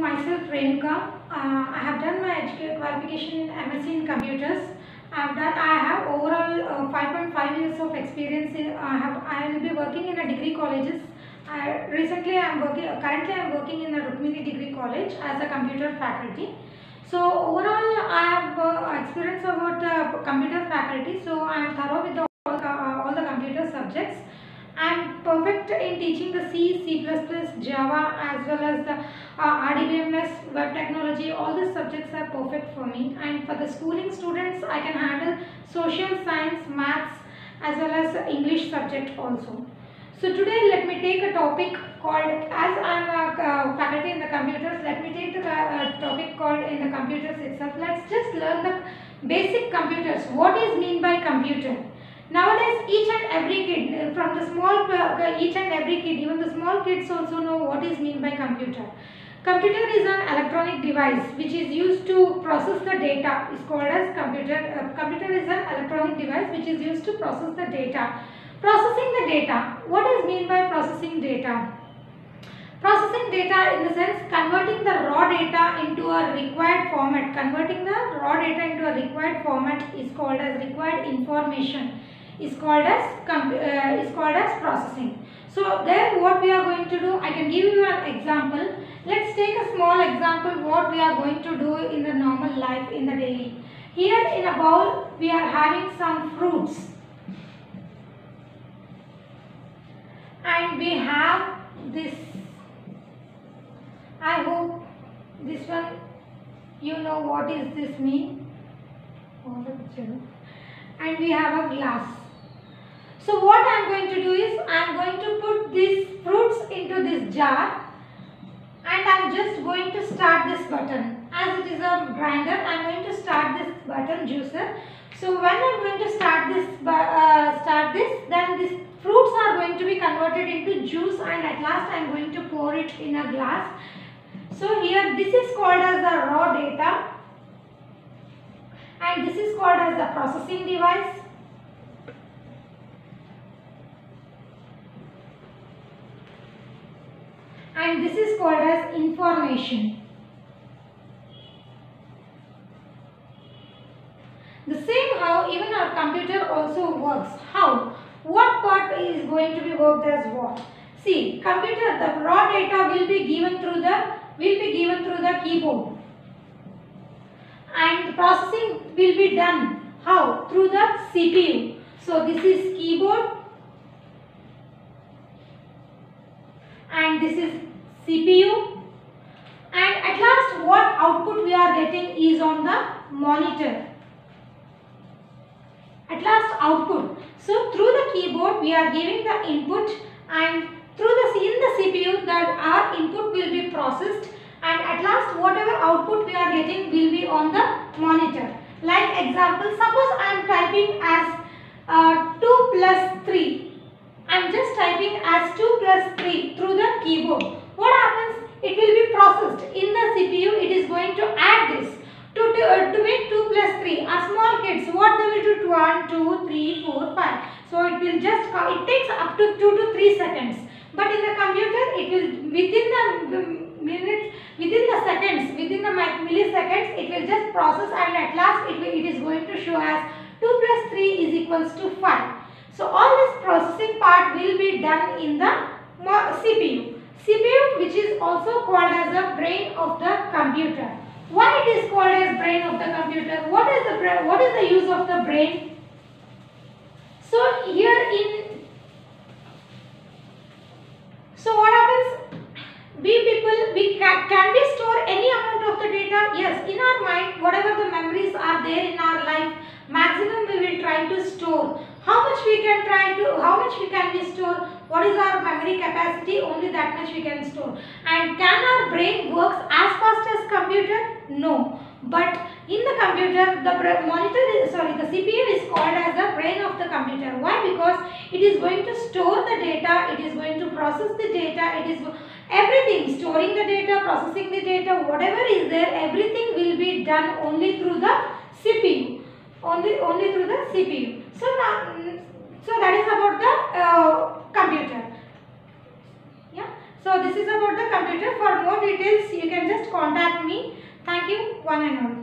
myself Renuka. Uh, I have done my education qualification in MSc in computers. I have done. I have overall uh, 5.5 years of experience. In, I have. I will be working in a degree colleges. I, recently, I am working. Currently, I am working in a Rukmini Degree College as a computer faculty. So overall, I have uh, experience about the computer faculty. So I am thorough with the, all, uh, all the computer subjects. I am perfect in teaching the C, C++, Java as well as the uh, RDBMS, web technology. All these subjects are perfect for me. And for the schooling students, I can handle social science, maths as well as English subject also. So today let me take a topic called, as I am a uh, faculty in the computers, let me take the uh, topic called in the computers itself. Let's just learn the basic computers. What is mean by computer? Nowadays, each and every kid, uh, from the small, each and every kid, even the small kids also know what is mean by computer. Computer is an electronic device which is used to process the data. is called as computer. Uh, computer is an electronic device which is used to process the data. Processing the data. What is mean by processing data? Processing data in the sense converting the raw data into a required format. Converting the raw data into a required format is called as required information is called as uh, is called as processing. So there what we are going to do, I can give you an example. Let's take a small example what we are going to do in the normal life in the daily. Here in a bowl we are having some fruits and we have this. I hope this one you know what is this mean. And we have a glass. So what I am going to do is I am going to put these fruits into this jar and I am just going to start this button. As it is a grinder, I am going to start this button juicer. So when I am going to start this, uh, start this, then these fruits are going to be converted into juice and at last I am going to pour it in a glass. So here this is called as the raw data and this is called as the processing device and this is called as information. The same how even our computer also works. How? What part is going to be worked as what? See, computer, the raw data will be given through the will be given through the keyboard. And the processing will be done. How? Through the CPU. So this is keyboard and this is CPU and at last what output we are getting is on the monitor. At last output. So through the keyboard we are giving the input and through the in the CPU that our input will be processed and at last whatever output we are getting will be on the monitor. Like example, suppose I am typing as uh, 2 plus 3 I am just typing as 2 plus 3 through the keyboard. What happens? It will be processed. In the CPU, it is going to add this. To, to, uh, to make 2 plus 3. Our small kids, what they will do? 1, 2, 3, 4, 5. So, it will just, it takes up to 2 to 3 seconds. But in the computer, it will, within the minutes, within the seconds, within the milliseconds, it will just process and at last it, will, it is going to show as 2 plus 3 is equals to 5. So all this processing part will be done in the CPU. Which is also called as the brain of the computer. Why it is called as brain of the computer? What is the what is the use of the brain? So here in so what happens? We people we can, can we store any amount of the data? Yes, in our mind whatever the memories are there in our life maximum we will try to store how much we can try to how much we can we store what is our memory capacity? Only that much we can store. And can our brain works as fast as computer? No. But in the computer the monitor is sorry the cpu is called as the brain of the computer. Why? Because it is going to store the data it is going to process the data it is everything storing the data processing the data whatever is there everything will be done only through the cpu only only through the CPU. So now, so that is about the uh, computer. Yeah. So this is about the computer. For more details, you can just contact me. Thank you, one and all.